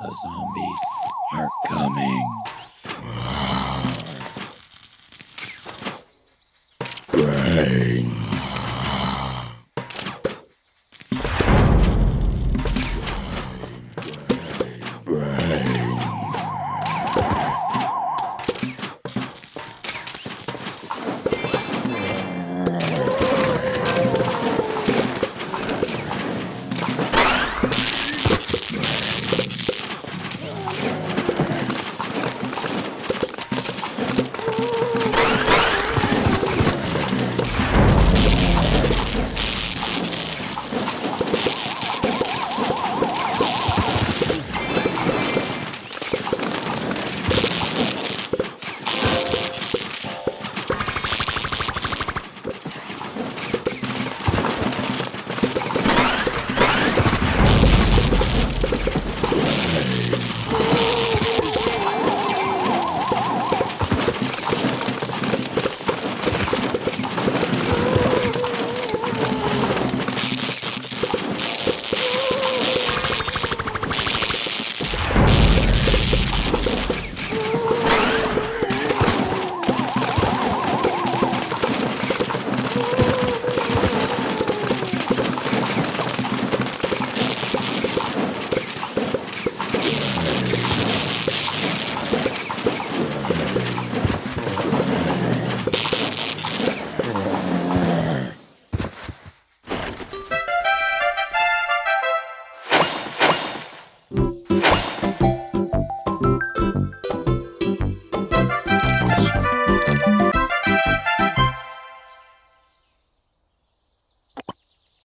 The zombies are coming. Brain.